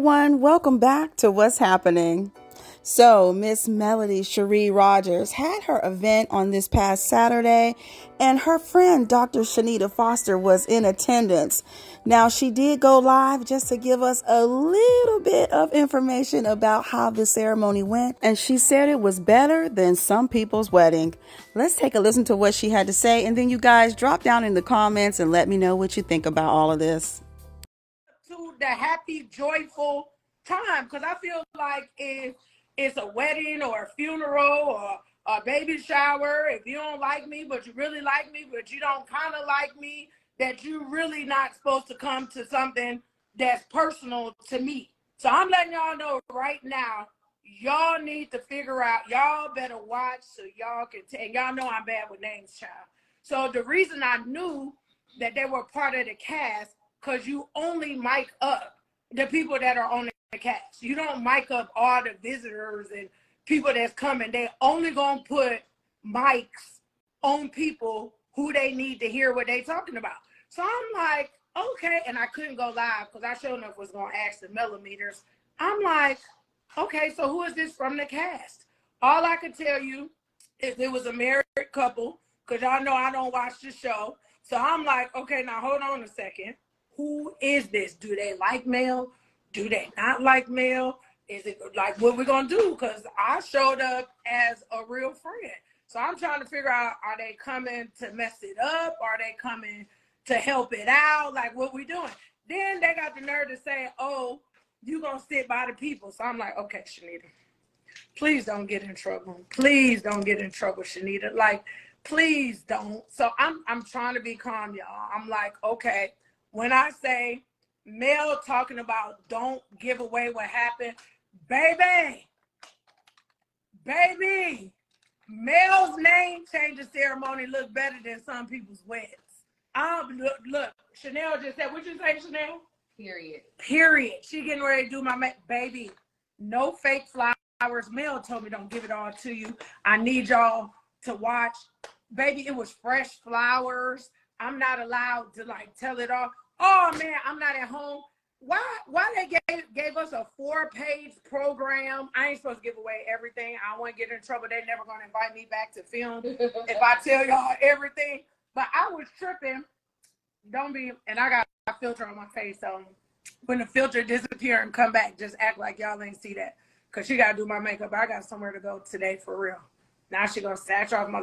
everyone, welcome back to What's Happening. So, Miss Melody Shari Rogers had her event on this past Saturday, and her friend Dr. Shanita Foster was in attendance. Now, she did go live just to give us a little bit of information about how the ceremony went, and she said it was better than some people's wedding. Let's take a listen to what she had to say, and then you guys drop down in the comments and let me know what you think about all of this. to the happy, joyful time. Because I feel like if it's a wedding or a funeral or a baby shower, if you don't like me, but you really like me, but you don't kind of like me, that you really not supposed to come to something that's personal to me. So I'm letting y'all know right now, y'all need to figure out, y'all better watch so y'all can, t- and y'all know I'm bad with names, child. So the reason I knew that they were part of the cast, because you only mic up the people that are on the cast. You don't mic up all the visitors and people that's coming. They only gonna put mics on people who they need to hear what they talking about. So I'm like, okay, and I couldn't go live because I sure up was gonna ask the millimeters. I'm like, okay, so who is this from the cast? All I could tell you is it was a married couple, because y'all know I don't watch the show. So I'm like, okay, now hold on a second. Who is this? Do they like Mel? Do they not like Mel? Is it like what we're gonna do? Because I showed up as a real friend. So I'm trying to figure out are they coming to mess it up? Are they coming to help it out? Like what we doing? Then they got the nerve to say, oh, you gonna sit by the people. So I'm like, okay, Shanita, please don't get in trouble. Please don't get in trouble, Shanita. Like, please don't. So I'm I'm trying to be calm, y'all. I'm like, okay, when I say Mel talking about don't give away what happened, baby, baby, Mel's name change ceremony look better than some people's weddings. Um, look, look, Chanel just said, what you say, Chanel? Period. Period. She getting ready to do my ma- baby. No fake flowers. Mel told me don't give it all to you. I need y'all to watch. Baby, it was fresh flowers. I'm not allowed to like tell it all. Oh man, I'm not at home. Why why they gave gave us a four-page program? I ain't supposed to give away everything. I want to get in trouble. They're never gonna invite me back to film if I tell y'all everything. But I was tripping. Don't be and I got a filter on my face, so when the filter disappear and come back, just act like y'all ain't see that. Cause she gotta do my makeup. I got somewhere to go today for real. Now she gonna snatch off my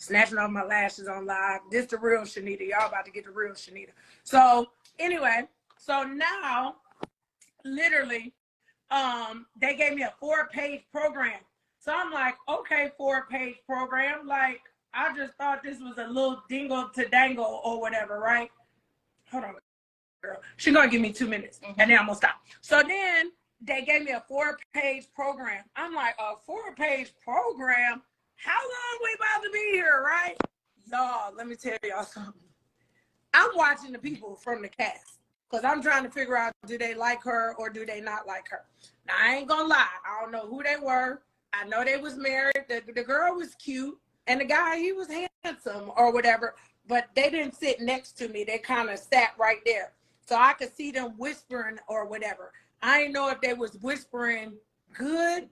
snatching off my lashes on live. This the real Shanita. Y'all about to get the real Shanita. So anyway, so now literally, um, they gave me a four-page program. So I'm like, okay, four-page program. Like I just thought this was a little dingle to dangle or whatever, right? Hold on, girl. She gonna give me two minutes, and then I'm gonna stop. So then they gave me a four-page program. I'm like, a four-page program? How long we about to be here, right? Y'all, let me tell y'all something. I'm watching the people from the cast because I'm trying to figure out do they like her or do they not like her. Now I ain't gonna lie, I don't know who they were. I know they was married. The, the girl was cute, and the guy he was handsome or whatever. But they didn't sit next to me. They kind of sat right there, so I could see them whispering or whatever. I didn't know if they was whispering good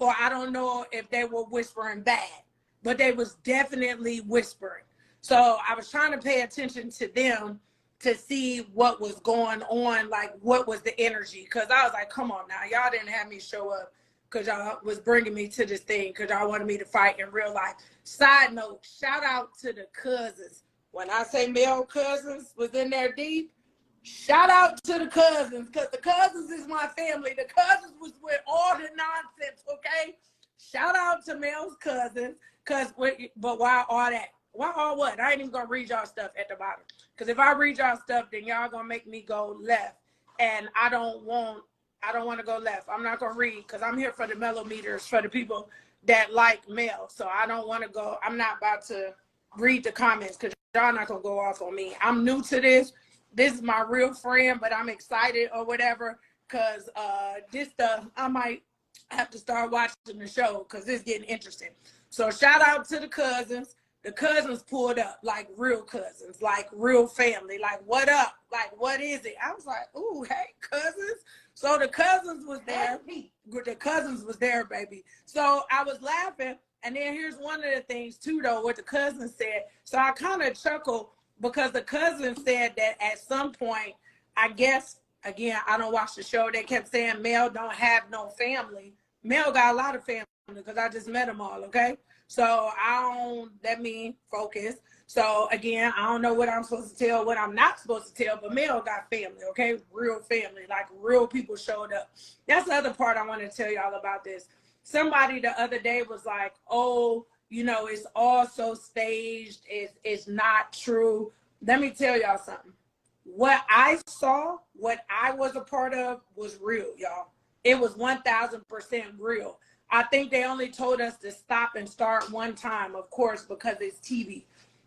or I don't know if they were whispering bad, but they was definitely whispering. So I was trying to pay attention to them to see what was going on, like what was the energy. Cause I was like, come on now, y'all didn't have me show up because y'all was bringing me to this thing because y'all wanted me to fight in real life. Side note, shout out to the cousins. When I say Mel cousins was in there deep, shout out to the cousins because the cousins is my family. The cousins was with all the nonsense, okay? Shout out to Mel's cousins because, but why all that? Why all what? I ain't even gonna read y'all stuff at the bottom. Cause if I read y'all stuff, then y'all gonna make me go left. And I don't want I don't want to go left. I'm not gonna read because I'm here for the millimeters for the people that like Mel. So I don't want to go. I'm not about to read the comments because y'all not gonna go off on me. I'm new to this. This is my real friend, but I'm excited or whatever because uh this stuff I might have to start watching the show because it's getting interesting. So shout out to the cousins. The cousins pulled up like real cousins, like real family. Like what up? Like what is it? I was like, ooh, hey cousins. So the cousins was there. The cousins was there, baby. So I was laughing. And then here's one of the things too, though, what the cousin said. So I kind of chuckled because the cousin said that at some point, I guess again, I don't watch the show. They kept saying Mel don't have no family. Mel got a lot of family because I just met them all. Okay, so I don't. Let me focus. So again, I don't know what I'm supposed to tell, what I'm not supposed to tell, but Mel got family. Okay, real family, like real people showed up. That's the other part I want to tell y'all about this. Somebody the other day was like, "Oh, you know, it's all so staged. It's it's not true." Let me tell y'all something what I saw, what I was a part of was real, y'all. It was 1000% real. I think they only told us to stop and start one time, of course, because it's TV.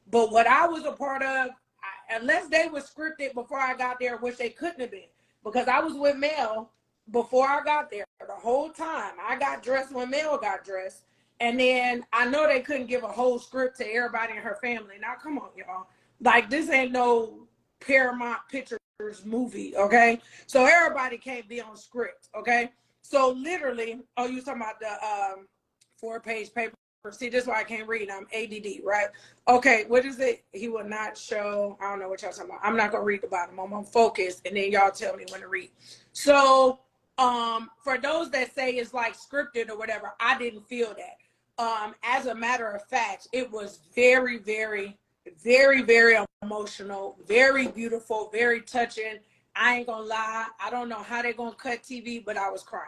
But what I was a part of, I, unless they were scripted before I got there, which they couldn't have been, because I was with Mel before I got there the whole time. I got dressed when Mel got dressed. And then I know they couldn't give a whole script to everybody in her family. Now, come on, y'all. Like, this ain't no Paramount Pictures movie, okay? So everybody can't be on script, okay? So literally, oh, you talking about the um, four page paper. See, this is why I can't read. I'm ADD, right? Okay, what is it? He will not show. I don't know what y'all talking about. I'm not gonna read the bottom. I'm gonna focus, and then y'all tell me when to read. So, um, for those that say it's like scripted or whatever, I didn't feel that. Um, as a matter of fact, it was very, very very, very emotional, very beautiful, very touching. I ain't gonna lie, I don't know how they're gonna cut TV, but I was crying.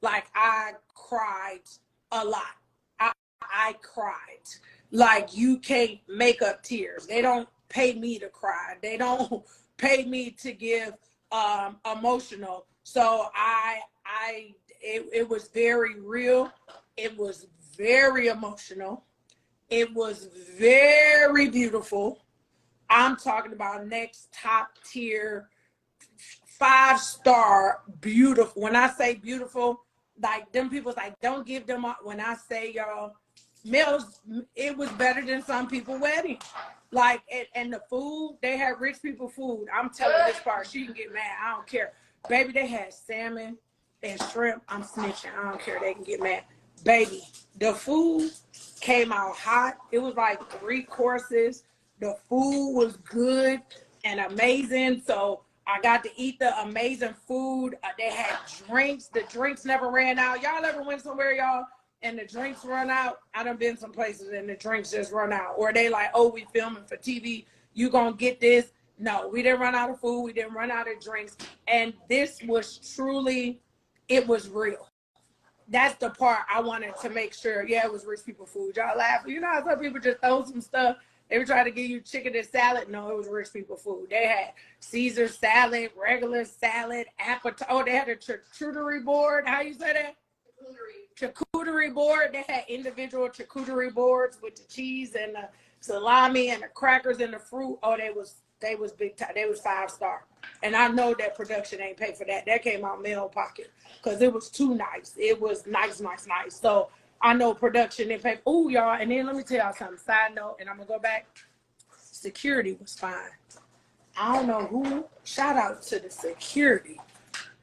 Like I cried a lot. I I cried. Like you can't make up tears. They don't pay me to cry. They don't pay me to give um emotional. So I I it, it was very real. It was very emotional it was very beautiful. I'm talking about next top tier, five star, beautiful. When I say beautiful, like them people's like, don't give them up. When I say y'all, Mel's, it was better than some people wedding. Like and, and the food, they had rich people food. I'm telling this part, she can get mad. I don't care. Baby, they had salmon and shrimp. I'm snitching. I don't care. They can get mad. Baby, the food came out hot. It was like three courses. The food was good and amazing. So I got to eat the amazing food. Uh, they had drinks. The drinks never ran out. Y'all ever went somewhere, y'all, and the drinks run out? I done been some places and the drinks just run out. Or they like, oh, we filming for TV. You gonna get this? No, we didn't run out of food. We didn't run out of drinks. And this was truly, it was real that's the part I wanted to make sure. Yeah, it was rich people food. Y'all laugh. You know how some people just throw some stuff. They were trying to give you chicken and salad. No, it was rich people food. They had Caesar salad, regular salad, appetite. Oh, they had a charcuterie board. How you say that? Charcuterie board. They had individual charcuterie boards with the cheese and the salami and the crackers and the fruit. Oh, they was they was big time. They was five star. And I know that production ain't paid for that. That came out Mel pocket because it was too nice. It was nice, nice, nice. So I know production didn't pay. Oh, y'all. And then let me tell y'all something. Side note, and I'm gonna go back. Security was fine. I don't know who. Shout out to the security.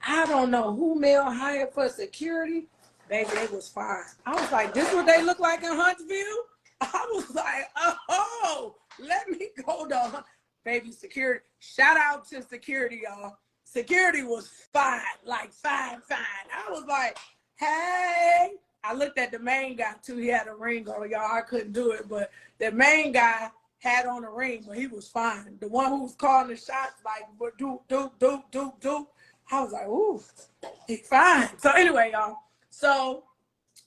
I don't know who Mel hired for security. Baby, it was fine. I was like, this is what they look like in Huntsville? I was like, oh, let me go to baby security. Shout out to security, y'all. Security was fine, like fine, fine. I was like, hey. I looked at the main guy too. He had a ring on, y'all. I couldn't do it, but the main guy had on a ring, but he was fine. The one who was calling the shots, like, but do, do, do, do, do. I was like, ooh, he fine. So anyway, y'all. So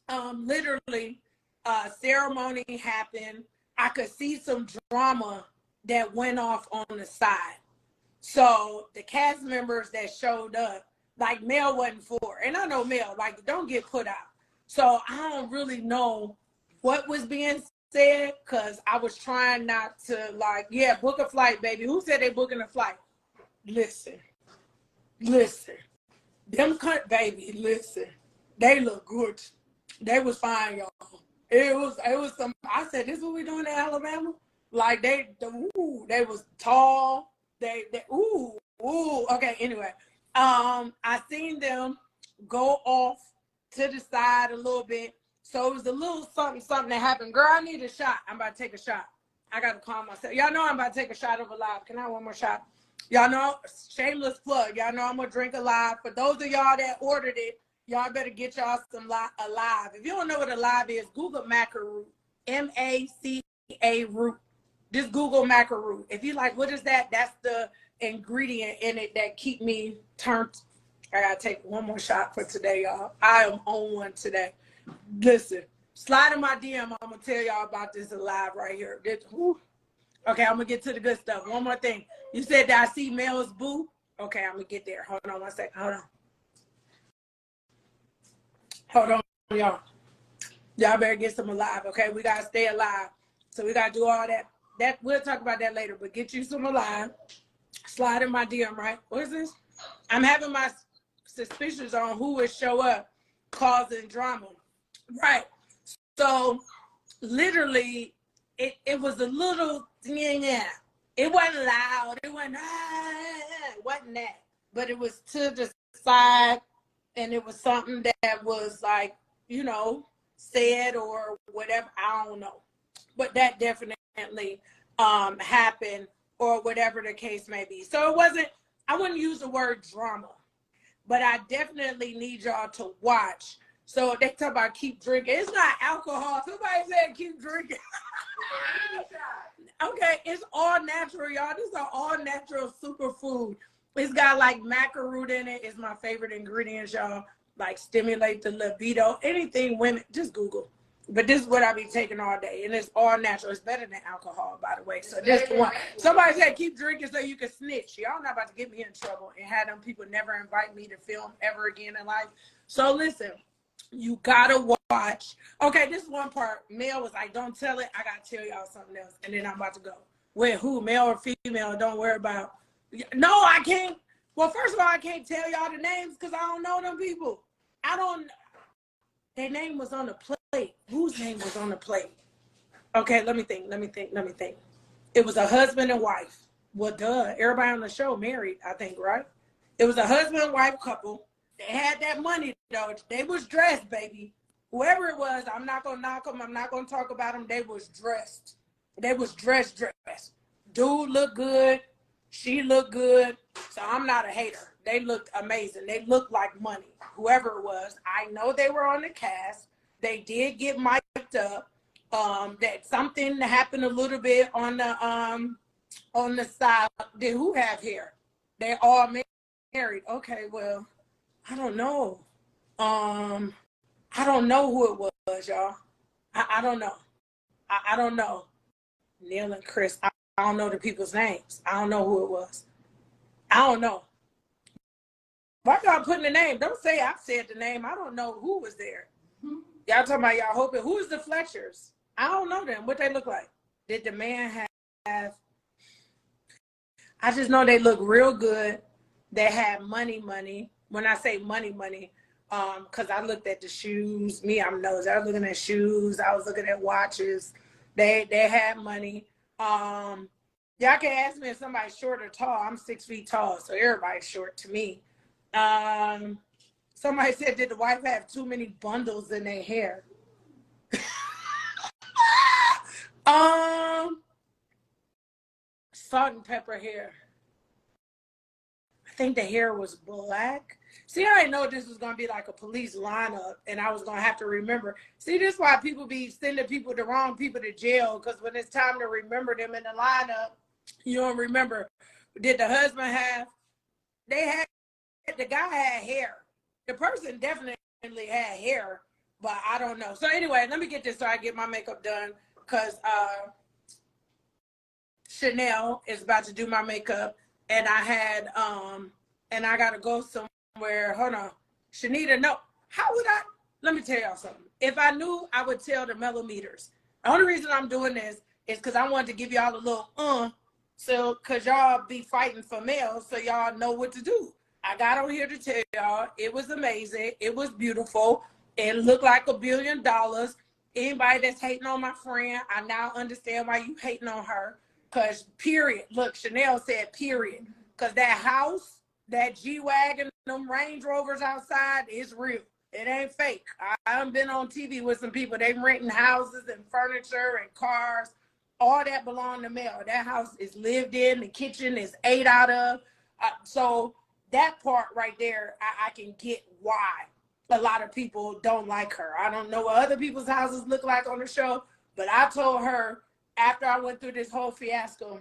um, literally, uh, ceremony happened. I could see some drama that went off on the side. So the cast members that showed up, like Mel wasn't for, and I know Mel, like don't get put out. So I don't really know what was being said because I was trying not to like, yeah, book a flight, baby. Who said they booking a flight? Listen, listen, them cut, baby, listen. They look good. They was fine, y'all. It was it was some. I said, "This is what we doing in Alabama." Like they, the, ooh, they was tall. They, they, ooh, ooh. Okay, anyway, um, I seen them go off to the side a little bit. So it was a little something, something that happened. Girl, I need a shot. I'm about to take a shot. I gotta calm myself. Y'all know I'm about to take a shot of a live. Can I have one more shot? Y'all know, shameless plug. Y'all know I'm gonna drink alive. For those of y'all that ordered it, y'all better get y'all some li- alive. If you don't know what alive is, Google maca root. M A C A root. Just Google maca root. If you like, what is that? That's the ingredient in it that keep me turned. I gotta take one more shot for today, y'all. I am on one today. Listen, slide in my DM. I'm gonna tell y'all about this alive right here. This. Okay, I'm gonna get to the good stuff. One more thing. You said that I see Mel's boo. Okay, I'm gonna get there. Hold on one second. Hold on. Hold on, y'all. Y'all better get some alive. Okay, we gotta stay alive. So we gotta do all that. That we'll talk about that later. But get you some alive. Slide in my DM. Right? What is this? I'm having my suspicions on who would show up causing drama. Right. So literally it, it was a little yeah. It wasn't loud. It wasn't ah, it wasn't that. But it was to the side and it was something that was like, you know, said or whatever. I don't know. But that definitely um happened or whatever the case may be. So it wasn't I wouldn't use the word drama, but I definitely need y'all to watch. So they talk about keep drinking. It's not alcohol. Somebody said keep drinking. okay, it's all natural, y'all. These are all natural superfood. It's got like maca root in it. It's my favorite ingredients, y'all. Like stimulate the libido. Anything women, just Google. But this is what I be taking all day, and it's all natural. It's better than alcohol, by the way. So this the one. Somebody said keep drinking so you can snitch. Y'all not about to get me in trouble and have them people never invite me to film ever again in life. So listen, you gotta watch. Okay, this is one part. Mel was like, "Don't tell it." I gotta tell y'all something else, and then I'm about to go. With who, male or female? Don't worry about. No, I can't. Well, first of all, I can't tell y'all the names because I don't know them people. I don't. Their name was on the plate. Whose name was on the plate? Okay, let me think. Let me think. Let me think. It was a husband and wife. Well, duh. Everybody on the show married, I think, right? It was a husband and wife couple. They had that money though. They was dressed, baby. Whoever it was, I'm not gonna knock them. I'm not gonna talk about them. They was dressed. They was dressed, dressed. Dude looked good. She looked good. So I'm not a hater. They looked amazing. They looked like money. Whoever it was, I know they were on the cast. They did get mic'd up. Um, that something happened a little bit on the um on the side. Did who have hair? They all married. Okay, well, I don't know. Um, I don't know who it was, y'all. I, I don't know. I, I don't know. Neil and Chris. I, I don't know the people's names. I don't know who it was. I don't know. Why y'all putting the name? Don't say I said the name. I don't know who was there. Y'all talking about y'all hoping. Who is the Fletchers? I don't know them. What they look like? Did the man have? I just know they look real good. They had money, money. When I say money, money, um, because I looked at the shoes. Me, I'm nosy. I was looking at shoes. I was looking at watches. They they had money. Um, y'all can ask me if somebody's short or tall. I'm six feet tall, so everybody's short to me. Um, somebody said, did the wife have too many bundles in their hair? um, salt and pepper hair. I think the hair was black. See, I didn't know this was gonna be like a police lineup, and I was gonna have to remember. See, this is why people be sending people the wrong people to jail, because when it's time to remember them in the lineup, you don't remember. Did the husband have? They had the guy had hair. The person definitely had hair, but I don't know. So anyway, let me get this so I get my makeup done, because uh, Chanel is about to do my makeup, and I had um, and I gotta go somewhere. Hold on, Shanita. No, how would I? Let me tell y'all something. If I knew, I would tell the millimeters. The only reason I'm doing this is because I wanted to give y'all a little uh, so because y'all be fighting for Mel's, so y'all know what to do. I got on here to tell y'all it was amazing. It was beautiful. It looked like a billion dollars. Anybody that's hating on my friend, I now understand why you hating on her. Cause period. Look, Chanel said period. Cause that house, that G wagon, them Range Rovers outside is real. It ain't fake. I, I've been on TV with some people. They renting houses and furniture and cars. All that belong to Mel. That house is lived in. The kitchen is ate out of. Uh, so that part right there, I, I can get why a lot of people don't like her. I don't know what other people's houses look like on the show, but I told her after I went through this whole fiasco,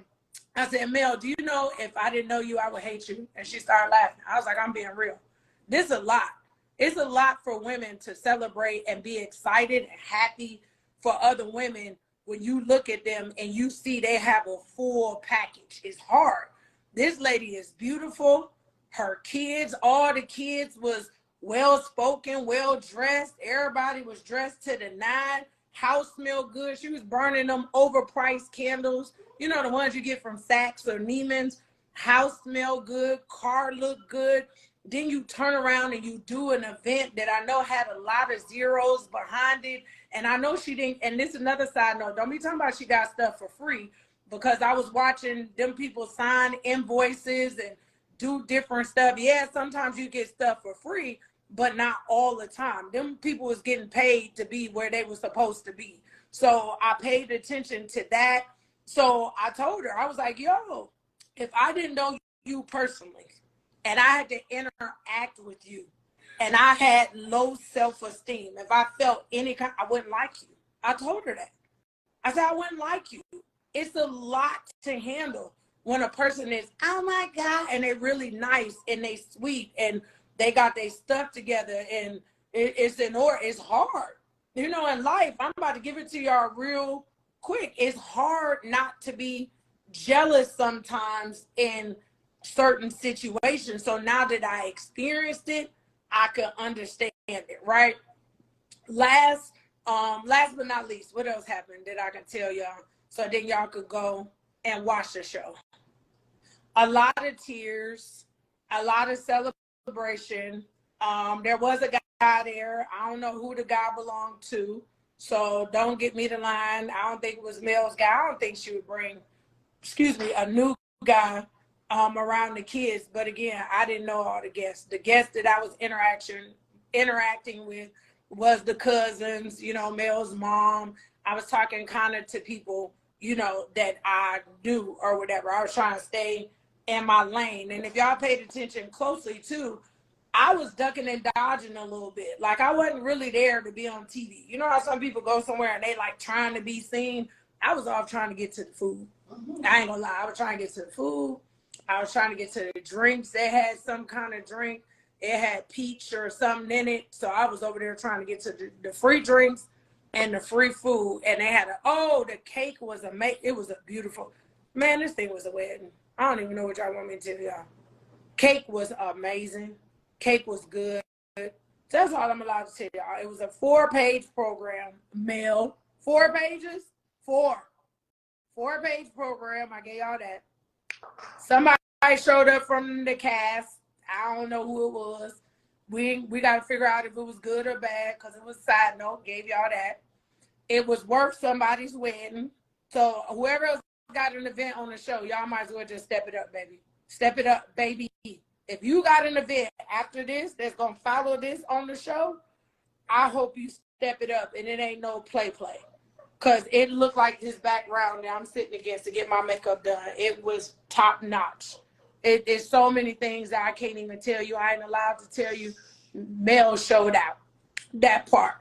I said, Mel, do you know if I didn't know you, I would hate you? And she started laughing. I was like, I'm being real. This is a lot. It's a lot for women to celebrate and be excited and happy for other women when you look at them and you see they have a full package. It's hard. This lady is beautiful. Her kids, all the kids was well spoken, well dressed. Everybody was dressed to the nine. House smelled good. She was burning them overpriced candles. You know the ones you get from Saks or Neiman's. House smelled good. Car looked good. Then you turn around and you do an event that I know had a lot of zeros behind it. And I know she didn't. And this is another side note. Don't be talking about she got stuff for free because I was watching them people sign invoices and do different stuff. Yeah, sometimes you get stuff for free, but not all the time. Them people was getting paid to be where they were supposed to be. So I paid attention to that. So I told her, I was like, yo, if I didn't know you personally and I had to interact with you and I had low self-esteem, if I felt any kind, I wouldn't like you. I told her that. I said, I wouldn't like you. It's a lot to handle when a person is, oh my God, and they're really nice and they sweet and they got their stuff together and it, it's in order. It's hard. You know, in life, I'm about to give it to y'all real quick. It's hard not to be jealous sometimes in certain situations. So now that I experienced it, I can understand it, right? Last, um, last but not least, what else happened that I can tell y'all? So then y'all could go and watch the show. A lot of tears, a lot of celebration. Um, there was a guy there. I don't know who the guy belonged to. So don't get me the line. I don't think it was Mel's guy. I don't think she would bring, excuse me, a new guy um, around the kids. But again, I didn't know all the guests. The guests that I was interaction interacting with was the cousins, you know, Mel's mom. I was talking kind of to people, you know, that I knew or whatever. I was trying to stay in my lane. And if y'all paid attention closely too, I was ducking and dodging a little bit. Like I wasn't really there to be on TV. You know how some people go somewhere and they like trying to be seen. I was off trying to get to the food. I ain't gonna lie. I was trying to get to the food. I was trying to get to the drinks. They had some kind of drink. It had peach or something in it. So I was over there trying to get to the, the free drinks and the free food. And they had a oh, the cake was a amazing. It was a beautiful man. This thing was a wedding. I don't even know what y'all want me to tell y'all. Cake was amazing. Cake was good. That's all I'm allowed to tell y'all. It was a four-page program. Mel. Four pages. Four. Four-page program. I gave y'all that. Somebody showed up from the cast. I don't know who it was. We we got to figure out if it was good or bad because it was side note. Gave y'all that. It was worth somebody's wedding. So whoever else got an event on the show, y'all might as well just step it up, baby. Step it up, baby. If you got an event after this that's gonna follow this on the show, I hope you step it up and it ain't no play play. Cause it looked like this background that I'm sitting against to get my makeup done. It was top notch. It is so many things that I can't even tell you. I ain't allowed to tell you. Mel showed out that part.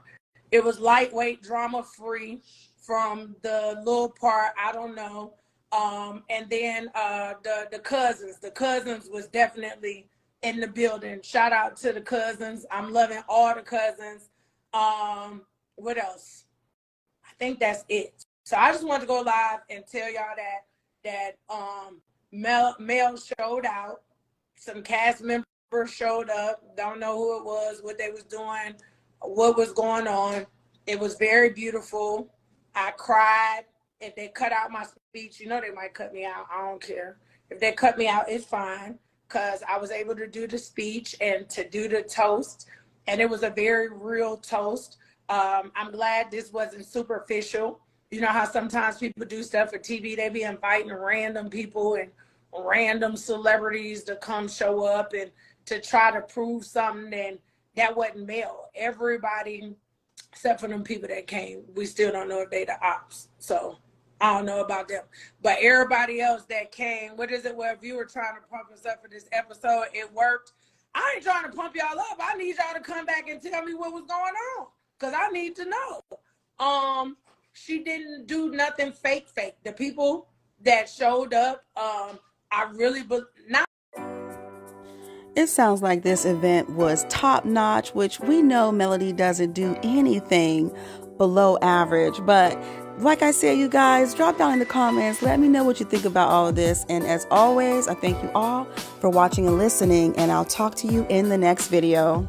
It was lightweight, drama free from the little part. I don't know. Um, and then uh, the the cousins. The cousins was definitely in the building. Shout out to the cousins. I'm loving all the cousins. Um, what else? I think that's it. So I just wanted to go live and tell y'all that that um Mel Mel showed out. Some cast members showed up. Don't know who it was, what they was doing, what was going on. It was very beautiful. I cried. If they cut out my speech, you know they might cut me out. I don't care. If they cut me out, it's fine. because I was able to do the speech and to do the toast. And it was a very real toast. Um, I'm glad this wasn't superficial. You know how sometimes people do stuff for TV, they be inviting random people and random celebrities to come show up and to try to prove something. And that wasn't Mel. Everybody, except for them people that came, we still don't know if they the ops. So I don't know about them. But everybody else that came, what is it? Well, if you were trying to pump us up for this episode, it worked. I ain't trying to pump y'all up. I need y'all to come back and tell me what was going on. Cause I need to know. Um, she didn't do nothing fake fake. The people that showed up, um, I really be- not It sounds like this event was top notch, which we know Melody doesn't do anything below average. But like I said, you guys, drop down in the comments. Let me know what you think about all of this. And as always, I thank you all for watching and listening, and I'll talk to you in the next video.